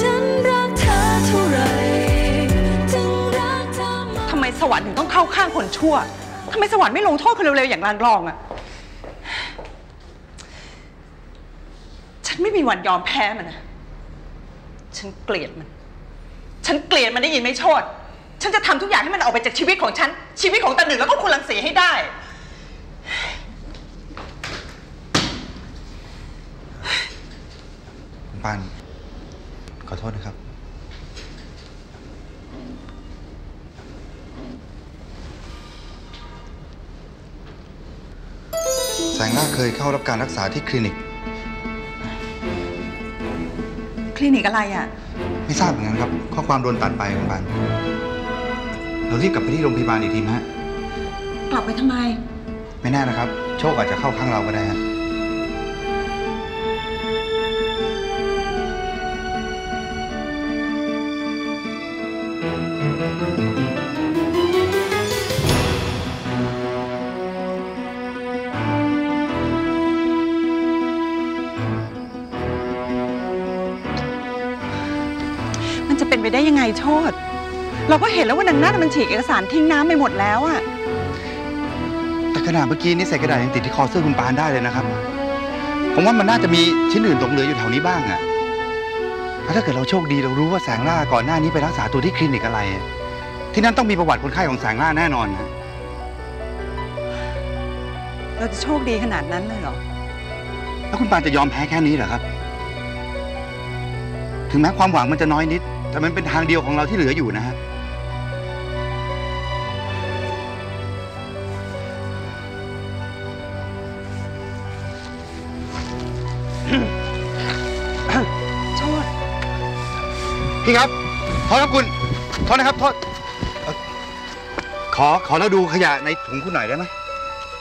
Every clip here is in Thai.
ฉันรักเธอเท่าไหรถึงรักเธอมากทำไมสวรรค์ถึงต้องเข้าข้างคนชั่ว ทำไมสวรรค์ไม่ลงโทษคนเร็วๆอย่างรางรองอะฉันไม่มีวันยอมแพ้มันนะ ฉันเกลียดมัน ฉันเกลียดมันได้ยินไหมโชดฉันจะทำทุกอย่างให้มันออกไปจากชีวิตของฉัน ชีวิตของตาหนึ่งแล้วก็คุณลังสีให้ได้คุณปานข อโทษนะครับ แสงล่าเคยเข้ารับการรักษาที่คลินิก คลินิกอะไรอะไม่ทราบเหมือนกันครับ ข้อความโดนตัดไปคุณปานเรารีบกลับไปที่โรงพยาบาลอีกทีไหมฮะ กลับไปทำไม ไม่แน่นะครับ โชคอาจจะเข้าข้างเราก็ได้ฮะ เป็นไปได้ยังไงโชดเราก็เห็นแล้วว่านางนาฏมันฉีกเอกสารทิ้งน้ำไปหมดแล้วอะแต่ขนาดเมื่อกี้นี่ใส่กระดาษยังติดที่คอเสื้อคุณปานได้เลยนะครับผมว่ามันน่าจะมีชิ้นอื่นตกเหลืออยู่แถวนี้บ้างอะแล้วถ้าเกิดเราโชคดีเรารู้ว่าแสงล่าก่อนหน้านี้ไปรักษาตัวที่คลินิกอะไรอะที่นั่นต้องมีประวัติคนไข้ของแสงล่าแน่นอนนะเราจะโชคดีขนาดนั้นเลยเหรอ แล้วคุณปานจะยอมแพ้แค่นี้เหรอครับ ถึงแม้ความหวังมันจะน้อยนิด แต่มันเป็นทางเดียวของเราที่เหลืออยู่นะฮะ โชดพี่ครับโทษครับคุณโทษนะครับโทษเอ่อขอ ขอเราดูขยะในถุงคุณหน่อยได้ไหม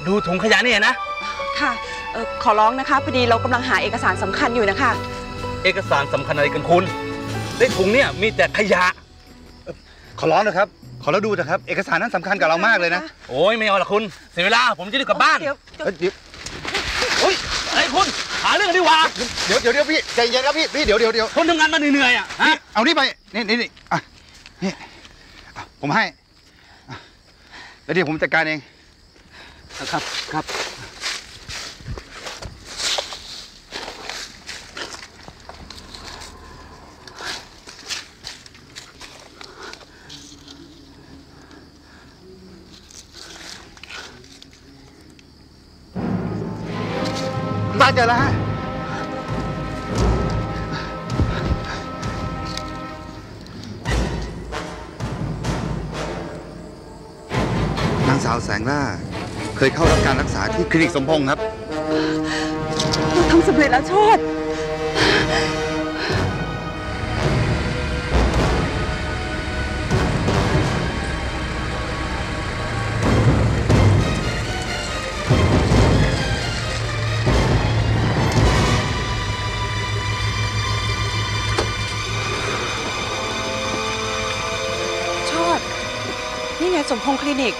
ดูถุงขยะนี่นะ ค่ะเอ่อขอร้องนะคะพอดีเรากำลังหาเอกสารสำคัญอยู่นะคะ เอกสารสำคัญอะไรกันคุณ ในถุงเนี่ยมีแต่ขยะ ขอร้องนะครับ ขอเราดูเถอะครับ เอกสารนั้นสำคัญกับเรามากเลยนะ โอ้ยไม่เอาละคุณ เสียเวลา ผมจะรีบกลับบ้าน เดี๋ยวเดี๋ยวเอ้ยเดี๋ยวโอ้ยอะไรคุณหาเรื่องกันดีกว่า เดี๋ยวเดี๋ยวเดี๋ยวพี่ใจเย็นครับพี่พี่เดี๋ยวเดี๋ยวเดี๋ยวคนทำงานมาเหนื่อยๆอะฮะเอานี่ไป นี่นี่นี่อะนี่อะผมให้อะแล้วเดี๋ยวผมจัดการเอง ครับครับ ตานเจอแล้วฮะนางสาวแสงล่า เคยเข้ารับการรักษาที่คลินิกสมพงษ์ครับ เราทำสำเร็จแล้วโชด ไงสมพงษ์คลินิก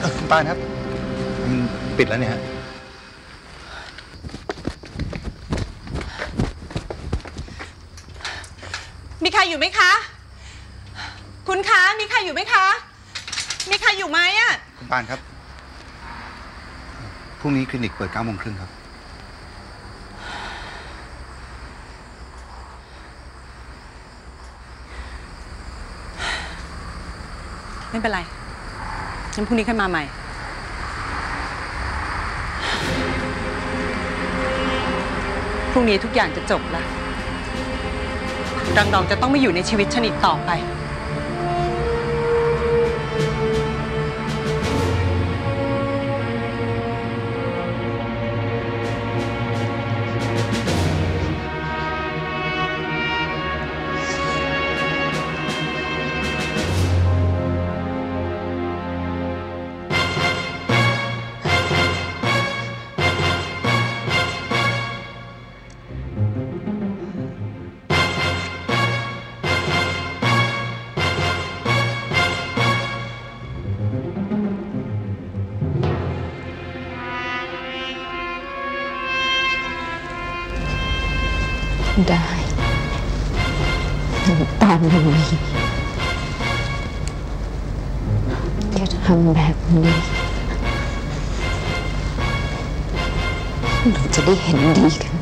เอ่อคุณปานครับมันปิดแล้วเนี่ยฮะมีใครอยู่ไหมคะ คุณคะ มีใครอยู่ไหมคะ มีใครอยู่ไหมอะคุณปานครับ พรุ่งนี้คลินิกเปิด9โมงครึ่งครับ ไม่เป็นไรงั้นพรุ่งนี้ค่อยมาใหม่ พรุ่งนี้ทุกอย่างจะจบแล้วรังดองจะต้องไม่อยู่ในชีวิตฉันอีกต่อไป ได้ปานวีอย่าทำแบบนี้เราจะได้เห็นดีกัน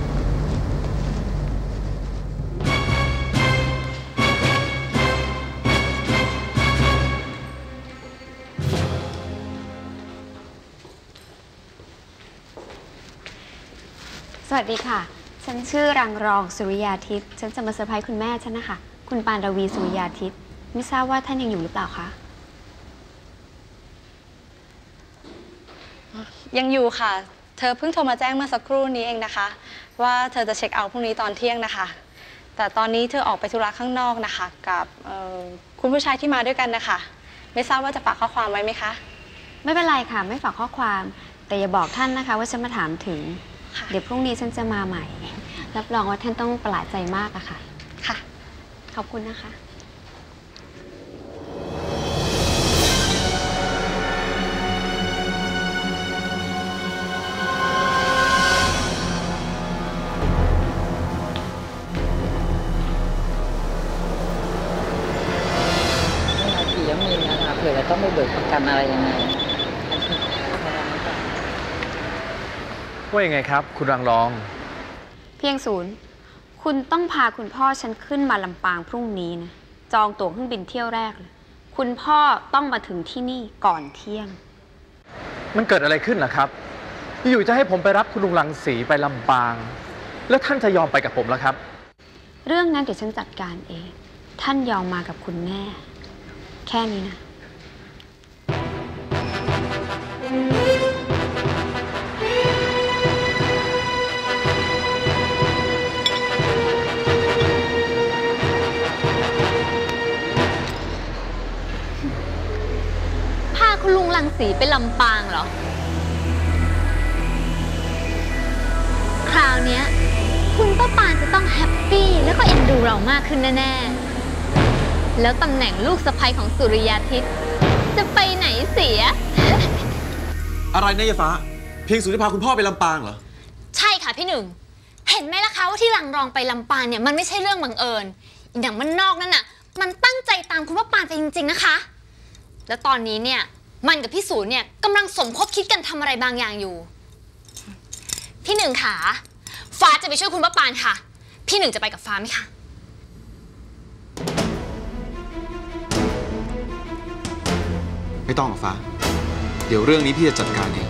สวัสดีค่ะ ฉันชื่อรังรองสุริยาทิพย์ ฉันจะมาเซอร์ไพรส์คุณแม่ฉันนะคะ คุณปานรวีสุริยาทิพย์ ไม่ทราบว่าท่านยังอยู่หรือเปล่าคะ ยังอยู่ค่ะ เธอเพิ่งโทรมาแจ้งเมื่อสักครู่นี้เองนะคะ ว่าเธอจะเช็คเอาท์พรุ่งนี้ตอนเที่ยงนะคะ แต่ตอนนี้เธอออกไปธุระข้างนอกนะคะ กับเอ่อคุณผู้ชายที่มาด้วยกันนะคะ ไม่ทราบว่าจะฝากข้อความไว้ไหมคะ ไม่เป็นไรค่ะ ไม่ฝากข้อความ แต่อย่าบอกท่านนะคะ ว่าฉันมาถามถึง ค่ะ เดี๋ยวพรุ่งนี้ฉันจะมาใหม่ รับรองว่าท่านต้องประหลาดใจมากอะค่ะ ค่ะ ขอบคุณนะคะนาทียังมีนะคะเผื่อจะต้องไปเบิกประกันอะไรยังไง ว่ายังไงครับ คุณรังรอง เพียงศูนย์ คุณต้องพาคุณพ่อฉันขึ้นมาลำปางพรุ่งนี้นะ จองตั๋วเครื่องบินเที่ยวแรกเลย คุณพ่อต้องมาถึงที่นี่ก่อนเที่ยง มันเกิดอะไรขึ้นล่ะครับ อยู่จะให้ผมไปรับคุณลุงรังสีไปลำปาง แล้วท่านจะยอมไปกับผมแล้วครับ เรื่องนั้นเดี๋ยวฉันจัดการเอง ท่านยอมมากับคุณแม่แค่นี้นะ ไปลำปางเหรอ คราวเนี้ย คุณป้าปานจะต้องแฮปปี้แล้วก็เอ็นดูเรามากขึ้นแน่ ๆ แล้วตำแหน่งลูกสะใภ้ของสุริยาทิพย์จะไปไหนเสีย อะไรนะยายฟ้า เพียงสุริพาคุณพ่อไปลำปางเหรอ ใช่ค่ะพี่หนึ่ง เห็นไหมล่ะคะว่าที่รังรองไปลำปางเนี่ยมันไม่ใช่เรื่องบังเอิญอย่างมันนอกนั่นน่ะ มันตั้งใจตามคุณป้าปานไปจริง ๆ นะคะ แล้วตอนนี้เนี่ย มันกับพี่สูรย์เนี่ยกำลังสมคบคิดกันทำอะไรบางอย่างอยู่ พี่หนึ่งขาฟ้าจะไปช่วยคุณป้าปานค่ะ พี่หนึ่งจะไปกับฟ้าไหมคะไม่ต้องหรอกฟ้า เดี๋ยวเรื่องนี้พี่จะจัดการเอง